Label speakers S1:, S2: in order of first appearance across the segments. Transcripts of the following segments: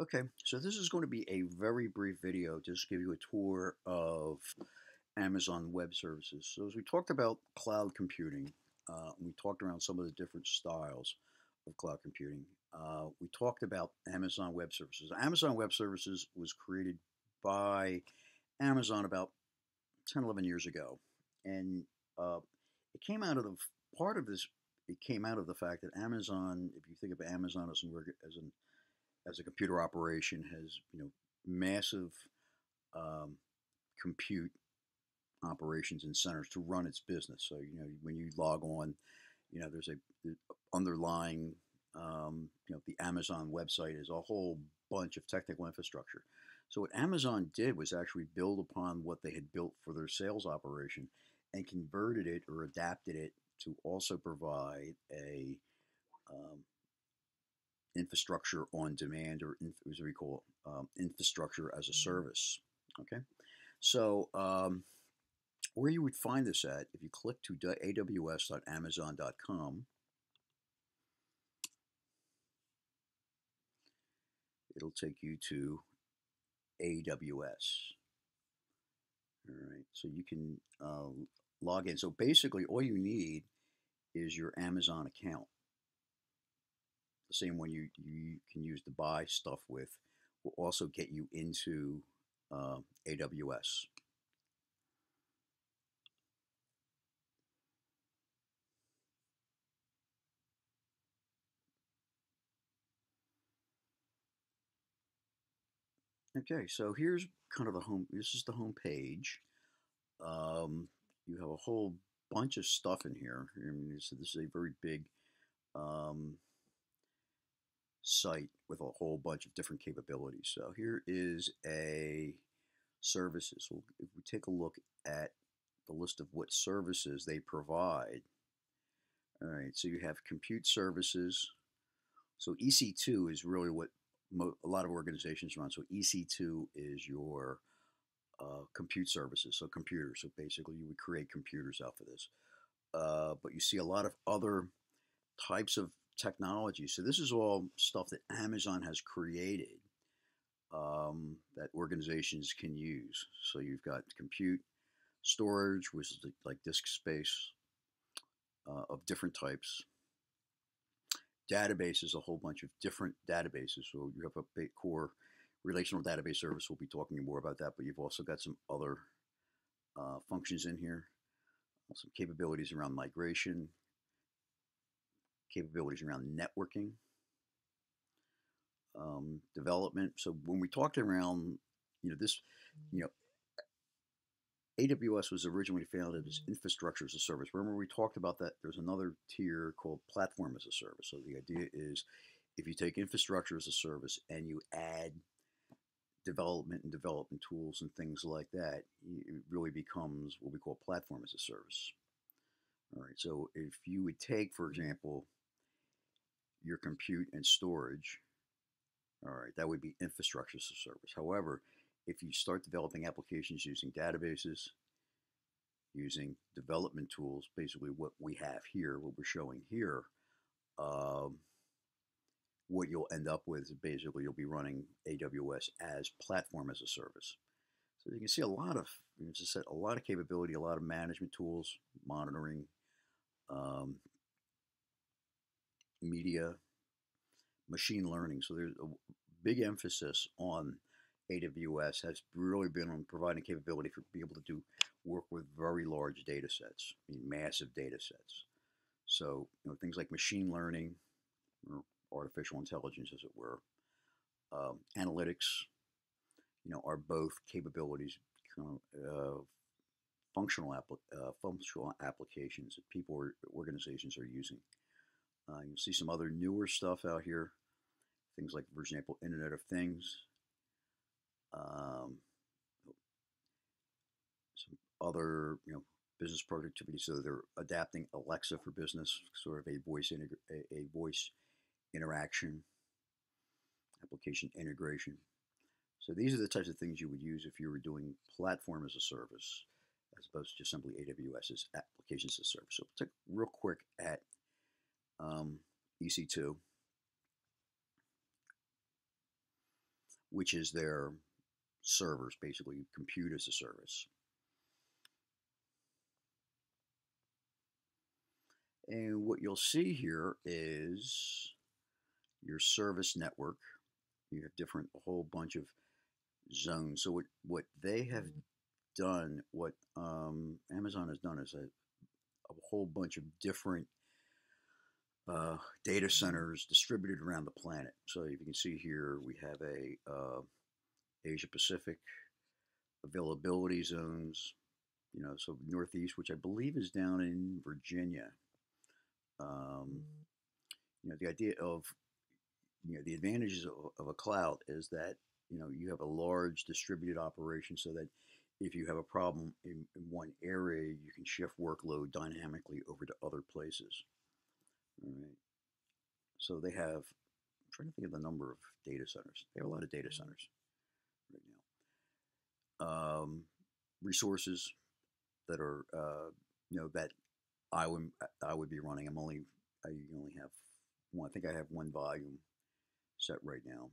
S1: Okay, so this is going to be a very brief video, just give you a tour of Amazon Web Services. So as we talked about cloud computing, uh, we talked around some of the different styles of cloud computing. Uh, we talked about Amazon Web Services. Amazon Web Services was created by Amazon about 10, 11 years ago. And uh, it came out of the, part of this, it came out of the fact that Amazon, if you think of Amazon as an, as an as a computer operation has you know massive um, compute operations and centers to run its business. So you know when you log on, you know there's a underlying um, you know the Amazon website is a whole bunch of technical infrastructure. So what Amazon did was actually build upon what they had built for their sales operation and converted it or adapted it to also provide a um, infrastructure on demand, or as we call it, um, infrastructure as a mm-hmm. service. Okay, so um, where you would find this at, if you click to aws.amazon.com, it'll take you to AWS. All right, so you can uh, log in. So basically, all you need is your Amazon account the same one you, you can use to buy stuff with, will also get you into uh, AWS. Okay, so here's kind of the home. This is the home page. Um, you have a whole bunch of stuff in here. I mean, this, this is a very big um, site with a whole bunch of different capabilities. So here is a services. So if we take a look at the list of what services they provide, all right, so you have compute services. So EC2 is really what a lot of organizations run. So EC2 is your uh, compute services, so computers. So basically, you would create computers out for this. Uh, but you see a lot of other types of technology. So this is all stuff that Amazon has created um, that organizations can use. So you've got compute, storage, which is like disk space uh, of different types. Databases, a whole bunch of different databases. So you have a core relational database service. We'll be talking more about that, but you've also got some other uh, functions in here, some capabilities around migration, capabilities around networking, um, development. So when we talked around, you know, this, you know, AWS was originally founded as infrastructure as a service. Remember we talked about that. There's another tier called platform as a service. So the idea is if you take infrastructure as a service and you add development and development tools and things like that, it really becomes what we call platform as a service. All right, so if you would take, for example, your compute and storage. All right, that would be infrastructure as a service. However, if you start developing applications using databases, using development tools, basically what we have here, what we're showing here, um, what you'll end up with is basically you'll be running AWS as platform as a service. So you can see a lot of, as I said, a lot of capability, a lot of management tools, monitoring, um, media, machine learning. So there's a big emphasis on AWS has really been on providing capability for be able to do work with very large data sets, I mean massive data sets. So you know things like machine learning, or artificial intelligence, as it were, um, analytics, you know, are both capabilities, uh, functional, uh, functional applications that people or organizations are using. Uh, you'll see some other newer stuff out here. Things like, for example, Internet of Things. Um, some other, you know, business productivity. So they're adapting Alexa for business, sort of a voice a, a voice interaction, application integration. So these are the types of things you would use if you were doing platform as a service, as opposed to just simply AWS's applications as a service. So take real quick at um, EC2. which is their servers, basically compute as a service. And what you'll see here is your service network. You have different, a whole bunch of zones. So what, what they have done, what um, Amazon has done is a, a whole bunch of different uh, data centers distributed around the planet. So if you can see here, we have a uh, Asia Pacific availability zones. You know, so Northeast, which I believe is down in Virginia. Um, you know, the idea of you know the advantages of, of a cloud is that you know you have a large distributed operation, so that if you have a problem in, in one area, you can shift workload dynamically over to other places. All right. So they have, I'm trying to think of the number of data centers. They have a lot of data mm-hmm. centers right now. Um, resources that are, uh, you know, that I would I would be running. I'm only I only have one. I think I have one volume set right now.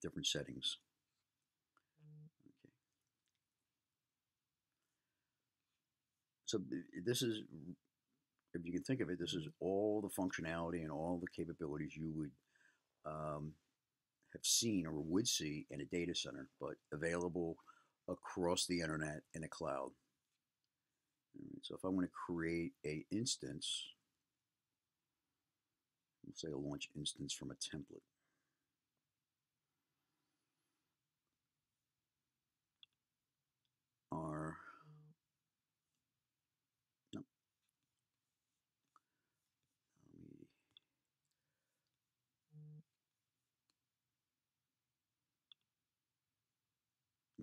S1: Different settings. Okay. So this is if you can think of it, this is all the functionality and all the capabilities you would um, have seen or would see in a data center, but available across the internet in a cloud. so if I want to create a instance, let's say a launch instance from a template.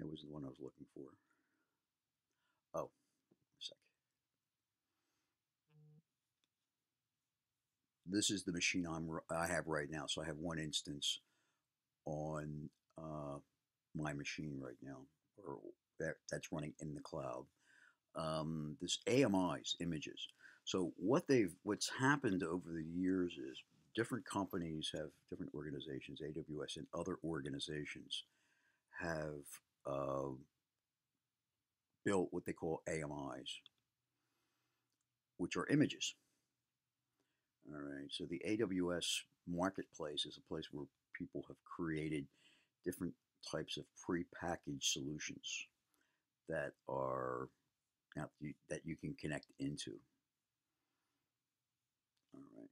S1: Was the one I was looking for. Oh, a sec. This is the machine I'm I have right now. So I have one instance on uh, my machine right now, or that, that's running in the cloud. Um, this AMI's images. So what they've what's happened over the years is different companies have different organizations, AWS and other organizations have uh, built what they call AMIs, which are images. All right, so the AWS marketplace is a place where people have created different types of pre-packaged solutions that are that you can connect into. All right,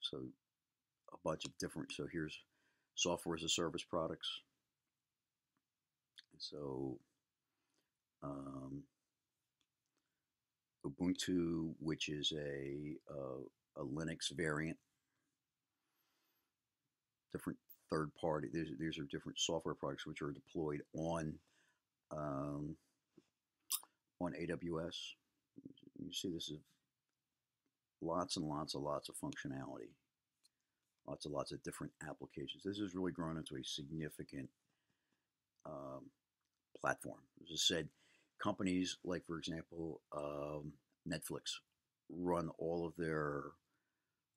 S1: so a bunch of different. So here's software as a service products. So um, Ubuntu, which is a, a, a Linux variant, different third party. These, these are different software products which are deployed on um, on AWS. You see, this is lots and lots and lots of functionality, lots and lots of different applications. This has really grown into a significant um, platform. As I said, companies like, for example, um, Netflix run all of their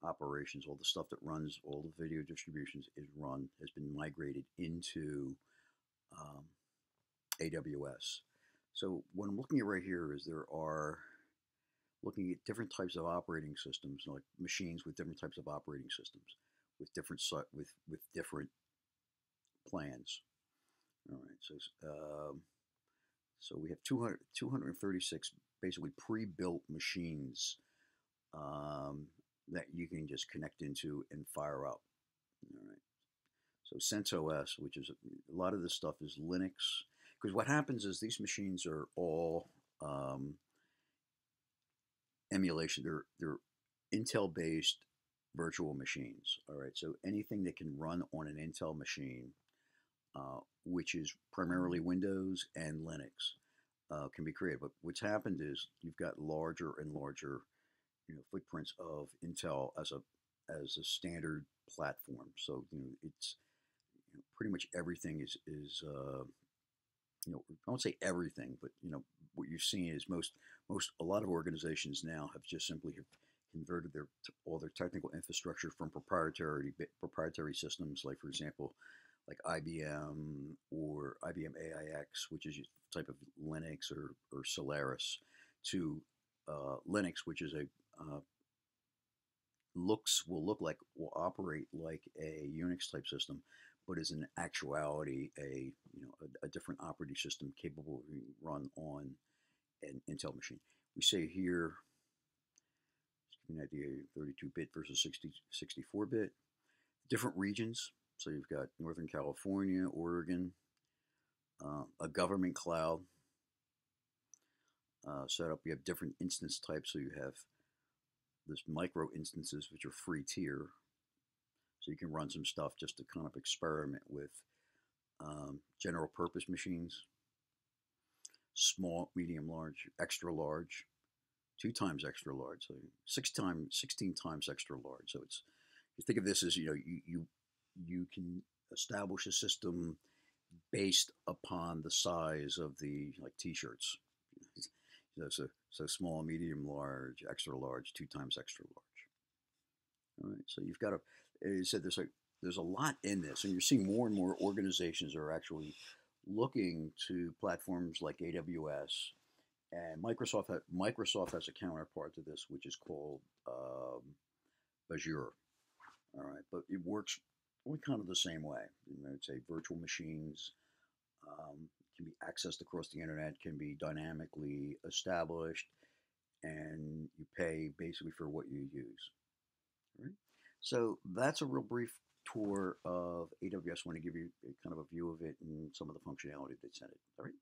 S1: operations, all the stuff that runs all the video distributions is run, has been migrated into um, AWS. So what I'm looking at right here is there are looking at different types of operating systems, like machines with different types of operating systems, with different with with different plans. All right, so um, so we have 200, 236 basically pre-built machines um, that you can just connect into and fire up. All right. So CentOS, which is a lot of this stuff is Linux, because what happens is these machines are all um, emulation. They're they're Intel-based virtual machines. All right. So anything that can run on an Intel machine uh, which is primarily Windows and Linux, uh, can be created. But what's happened is you've got larger and larger, you know, footprints of Intel as a as a standard platform. So you know, it's you know, pretty much everything is is uh, you know I won't say everything, but you know what you're seeing is most most a lot of organizations now have just simply have converted their all their technical infrastructure from proprietary proprietary systems, like for example like IBM or IBM AIX, which is a type of Linux or, or Solaris, to uh, Linux, which is a uh, looks will look like will operate like a Unix type system, but is in actuality a you know a, a different operating system capable of being run on an Intel machine. We say here, give you an idea, 32-bit versus 60, 64-bit. Different regions. So you've got Northern California, Oregon, uh, a government cloud uh, set up. You have different instance types. So you have this micro instances, which are free tier. So you can run some stuff just to kind of experiment with um, general purpose machines, small, medium, large, extra large, two times extra large, so six times, 16 times extra large. So it's, you think of this as, you know, you, you, you can establish a system based upon the size of the, like t-shirts. So, so, so small, medium, large, extra large, two times extra large. All right, so you've got to, you said there's a, there's a lot in this, and you're seeing more and more organizations are actually looking to platforms like AWS, and Microsoft. Microsoft has a counterpart to this, which is called um, Azure. All right, but it works really kind of the same way. You know, a virtual machines. Um, can be accessed across the internet, can be dynamically established, and you pay basically for what you use. Right? So that's a real brief tour of AWS. I want to give you kind of a view of it and some of the functionality that's in it. All right.